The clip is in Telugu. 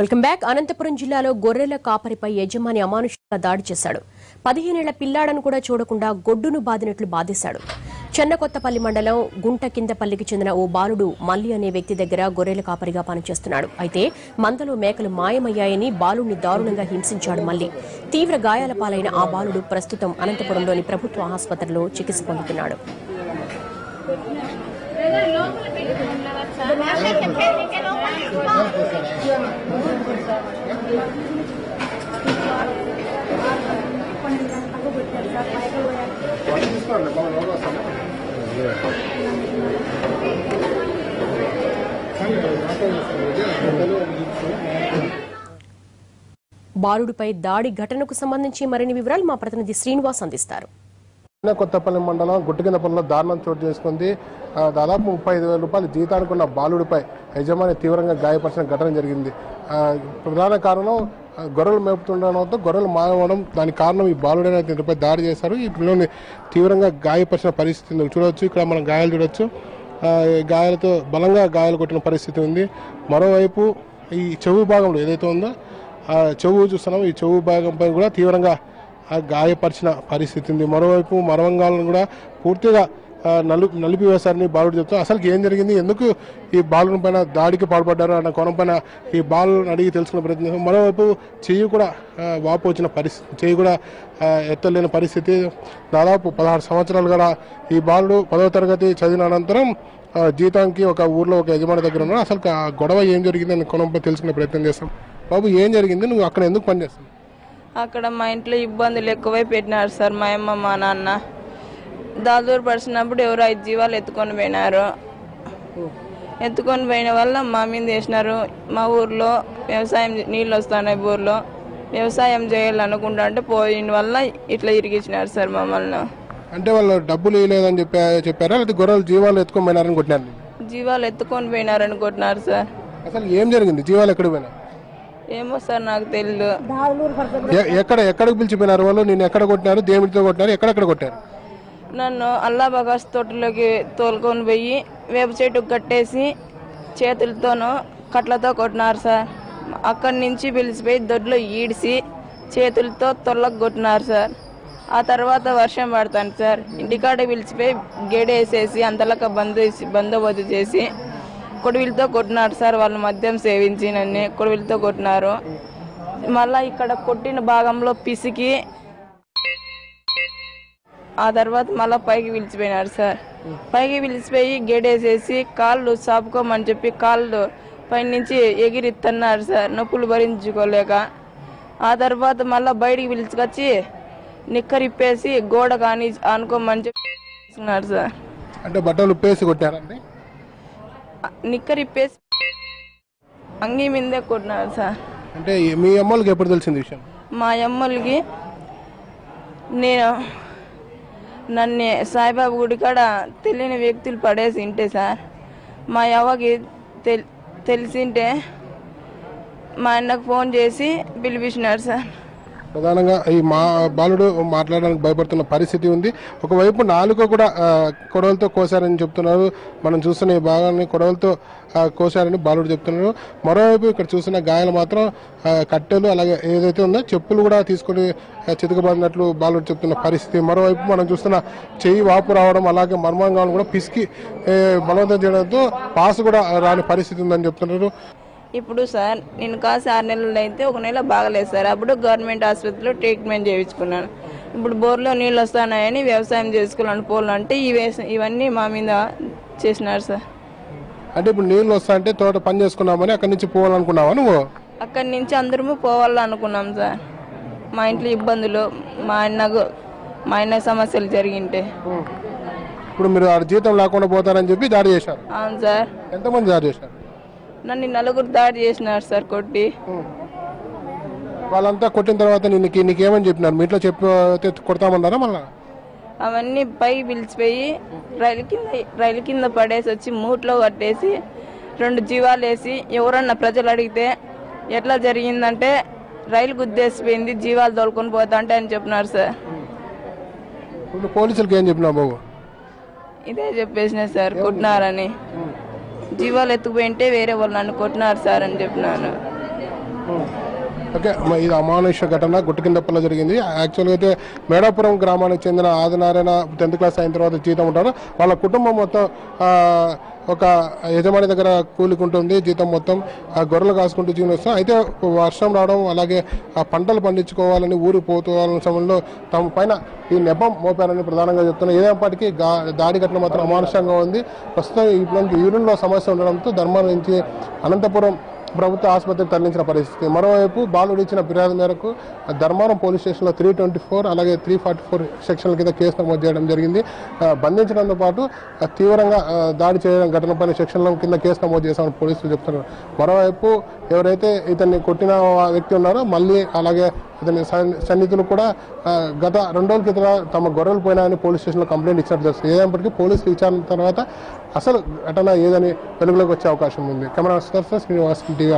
Welcome back. అనంతపురం జిల్లాలో గొర్రెల కాపరిపై యజమాని అమానుషంగా దాడి చేశాడు. పదిహేనేళ్ళ పిల్లాడను కూడా చూడకుండా గొడ్డును బాదినట్లు బాధేశాడు. చెన్నకొత్తపల్లి మండలం గుంట కిందపల్లికి చెందిన ఓ బాలుడు మల్లి అనే వ్యక్తి దగ్గర గొర్రెల కాపరిగా పనిచేస్తున్నాడు. అయితే మందలో మేకలు మాయమయ్యాయని బాలుడిని దారుణంగా హింసించాడు మల్లి. తీవ్ర గాయాల పాలైన ఆ బాలుడు ప్రస్తుతం అనంతపురంలోని ప్రభుత్వ ఆసుపత్రిలో చికిత్స పొందుతున్నాడు. బాలుడిపై దాడి ఘటనకు సంబంధించి మరిన్ని వివరాలు మా ప్రతినిధి శ్రీనివాస్ అందిస్తారు. కొత్తపల్లి మండలం గుట్టుకిందపల్లిలో దారుణం చోటు చేసుకుంది. దాదాపు ముప్పై ఐదు వేల రూపాయలు జీతానికి ఉన్న బాలుడిపై యజమాని తీవ్రంగా గాయపరిచిన ఘటన జరిగింది. ప్రధాన కారణం గొర్రెలు మేపుతుండడంతో గొర్రెలు మాయవడం దానికి కారణం ఈ బాలుడైన దీనిపై దాడి చేశారు. ఈ పిల్లల్ని తీవ్రంగా గాయపరిచిన పరిస్థితి చూడవచ్చు ఇక్కడ మనం గాయాలు చూడవచ్చు గాయాలతో బలంగా గాయాలు కొట్టిన పరిస్థితి ఉంది. మరోవైపు ఈ చెవు భాగంలో ఏదైతే ఉందో చెవు చూస్తున్నాం ఈ చెవు భాగంపై కూడా తీవ్రంగా గాయపరిచిన పరిస్థితి ఉంది. మరోవైపు మరవంగాలను కూడా పూర్తిగా నలు నలిపివేశారని బాలుడు చెప్తూ అసలు ఏం జరిగింది? ఎందుకు ఈ బాలుని పైన దాడికి పాల్పడ్డారు అన్న కోణం పైన ఈ బాలుని అడిగి తెలుసుకునే ప్రయత్నం మరోవైపు చెయ్యి కూడా వాపు వచ్చిన పరిస్థితి చెయ్యి కూడా ఎత్తలేని పరిస్థితి. దాదాపు పదహారు సంవత్సరాలు గల ఈ బాలుడు పదవ తరగతి చదివిన అనంతరం జీతానికి ఒక ఊర్లో ఒక యజమాని దగ్గర ఉన్నారు. అసలు ఆ గొడవ ఏం జరిగింది అని కోణంపై తెలుసుకునే ప్రయత్నం చేస్తాం. బాబు ఏం జరిగింది? నువ్వు అక్కడ ఎందుకు పనిచేస్తావు అక్కడ మా ఇంట్లో ఇబ్బందులు ఎక్కువై పెట్టినారు సార్ మా అమ్మ మా నాన్న. దాదూరు పడిచినప్పుడు ఎవరు ఐదు జీవాలు ఎత్తుకొని పోయినారు. ఎత్తుకొని పోయిన వల్ల మా మీద వేసినారు. మా ఊర్లో వ్యవసాయం నీళ్ళు వస్తున్నాయి ఊర్లో. వ్యవసాయం చేయాలనుకుంటా అంటే పోయిన వల్ల ఇట్లా ఇరిగించినారు సార్ మమ్మల్ని. అంటే వాళ్ళు డబ్బులు ఇవ్వలేదని చెప్పా చెప్పారా? లేకపోతే గొర్రెలు జీవాలు ఎత్తుకొని పోయినారని కొట్టినారు? నిన్ను? జీవాలు ఎత్తుకొని పోయినారు అనుకుంటున్నారు సార్. అసలు ఏం జరిగింది? జీవాలు ఎక్కడ పోయినా ఏమో సార్ నాకు తెలియదు ఎక్కడ ఎక్కడికి పిలిచిపోయినారు వాళ్ళు? నేను ఎక్కడ కొట్టినారు? దేవుడితో కొట్టినారు? ఎక్కడెక్కడ కొట్టారు? నన్ను అల్లా బగాస్ తోటలోకి తోలుకొని పోయి వేప చెట్టుకు కట్టేసి చేతులతోనూ కట్లతో కొట్టినారు సార్. అక్కడి నుంచి పిలిచిపోయి దొడ్లో ఈడిసి చేతులతో తొల్లకు కొట్టినారు సార్. ఆ తర్వాత వర్షం పడతాను సార్. ఇంటికాడ పిలిచిపోయి గేడేసేసి అంతలక బంద్ బందోబస్తు చేసి కొడవిలతో కొట్టినారు సార్ వాళ్ళు మద్యం సేవించి నన్ను కొడవిలతో కొట్టినారు. మళ్ళీ ఇక్కడ కొట్టిన భాగంలో పిసికి ఆ తర్వాత మళ్ళీ పైకి పిలిచిపోయినారు సార్. పైకి పిలిచిపోయి గేడేసేసి కాళ్ళు సాపుకోమని చెప్పి కాళ్ళు పైనుంచి ఎగిరిస్తున్నారు సార్ నొప్పులు భరించుకోలేక. ఆ తర్వాత మళ్ళీ బయటికి పిలుచుకొచ్చి నిక్కరిప్పేసి గోడ కానీ అనుకోమని చెప్పి సార్. అంటే బట్టలు ఉప్పేసి కొట్టారండి? నిక్కరిప్పేసి అంగీ మీదే కొట్టినారు సార్. అంటే మీ అమ్మోళ్ళకి ఎప్పుడు తెలిసింది విషయం? మా అమ్మలకి నేను నన్ను సాయిబాబా గుడి కాడ తెలియని వ్యక్తులు పడేసి ఉంటే సార్. మా అవ్వకి తెల్ తెలిసింటే మా అన్నకు ఫోన్ చేసి పిలిపించినారు సార్. ప్రధానంగా ఈ మా బాలుడు మాట్లాడడానికి భయపడుతున్న పరిస్థితి ఉంది. ఒకవైపు నాలుక కూడా కొడవలతో కోసారని చెప్తున్నారు. మనం చూస్తున్న ఈ భాగాన్ని కొడవలతో కోసారని బాలుడు చెప్తున్నారు. మరోవైపు ఇక్కడ చూస్తున్న గాయాలు మాత్రం కట్టెలు అలాగే ఏదైతే ఉందో చెప్పులు కూడా తీసుకొని చితకబడినట్లు బాలుడు చెప్తున్న పరిస్థితి. మరోవైపు మనం చూస్తున్న చెయ్యి వాపు రావడం అలాగే మర్మంగా కూడా పిసికి బలవంతం చేయడంతో పాస్ కూడా రాని పరిస్థితి ఉందని చెప్తున్నారు. ఇప్పుడు సార్ నేను కాసి ఆరు నెలలు అయితే ఒక నెల బాగలేదు సార్. అప్పుడు గవర్నమెంట్ ఆసుపత్రిలో ట్రీట్మెంట్ చేయించుకున్నాను. ఇప్పుడు బోర్లో నీళ్ళు వస్తున్నాయని వ్యవసాయం చేసుకోవాలని పోవాలంటే ఇవే ఇవన్నీ మా మీద చేసినారు సార్. అంటే ఇప్పుడు నీళ్ళు వస్తా అంటే తోట పని చేసుకున్నామని అక్కడి నుంచి పోవాలనుకున్నావా నువ్వు? అక్కడి నుంచి అందరము పోవాలనుకున్నాం సార్. మా ఇంట్లో ఇబ్బందులు మా అన్నకు మా అన్న సమస్యలు జరిగింటే. ఇప్పుడు మీరు జీతం లేకుండా పోతారని చెప్పి దాడి చేశారు. అవును సార్. ఎంతమంది దాడి చేశారు? నన్ను నలుగురు దాడి చేసినారు సార్ కొట్టి. వాళ్ళంతా కొట్టిన తర్వాత నీకు నీకేమని చెప్పినారు? మీ ఇంట్లో చెప్పి కొడతామన్నారా మళ్ళా? అవన్నీ పైకి పిలిచిపోయి రైలు కింద రైలు కింద పడేసి వచ్చి మూట్లో కట్టేసి రెండు జీవాలు వేసి ఎవరన్నా ప్రజలు అడిగితే ఎట్లా జరిగిందంటే రైలు గుద్దేసిపోయింది జీవాలు తోలుకొని పోతా అంటే అని చెప్పినారు సార్. పోలీసులకి ఏం చెప్పినావు బాబు? ఇదే చెప్పేసిన సార్ కొట్టినారని. జీవాలు ఎత్తుకుపోయింటే వేరే వాళ్ళు నన్ను కొట్టినారు సార్ అని చెప్పినాను. ఓకే ఇది అమానుష్య ఘటన గుట్టకిందపల్లి జరిగింది. యాక్చువల్గా అయితే మేడాపురం గ్రామానికి చెందిన ఆదినారాయణ టెన్త్ క్లాస్ అయిన తర్వాత జీతం ఉంటారు. వాళ్ళ కుటుంబం మొత్తం ఒక యజమాని దగ్గర కూలికుంటుంది. జీతం మొత్తం ఆ గొర్రెలు కాసుకుంటూ జీవనిస్తాం అయితే వర్షం రావడం అలాగే ఆ పంటలు పండించుకోవాలని ఊరు పోతున్న సమయంలో తమ పైన ఈ నెపం మోపారని ప్రధానంగా చెప్తున్నాం ఏదేపటికీ గా దాడి ఘటన మాత్రం అమానుషంగా ఉంది. ప్రస్తుతం ఇటువంటి యూరిన్లో సమస్య ఉండడంతో ధర్మాల నుంచి అనంతపురం ప్రభుత్వ ఆసుపత్రికి తరలించిన పరిస్థితి. మరోవైపు బాలుడు ఇచ్చిన ఫిర్యాదు మేరకు ధర్మారం పోలీస్ స్టేషన్లో త్రీ ట్వంటీ ఫోర్ అలాగే త్రీ ఫార్టీ ఫోర్ సెక్షన్ల కింద కేసు నమోదు చేయడం జరిగింది. బంధించడంతో పాటు తీవ్రంగా దాడి చేయడం ఘటనపైన సెక్షన్ల కింద కేసు నమోదు చేశామని పోలీసులు చెప్తున్నారు. మరోవైపు ఎవరైతే ఇతన్ని కొట్టిన వ్యక్తి ఉన్నారో మళ్ళీ అలాగే ఇతని సన్నిహితులు కూడా గత రెండు రోజుల క్రితం తమ గొర్రెలు పోయినాయని పోలీస్ స్టేషన్లో కంప్లైంట్ ఇచ్చినట్టు తెలుస్తుంది. ఏదైనప్పటికీ పోలీసులు విచారణ తర్వాత అసలు అటలా ఏదని వెలుగులోకి వచ్చే అవకాశం ఉంది. Camera Srinivas TV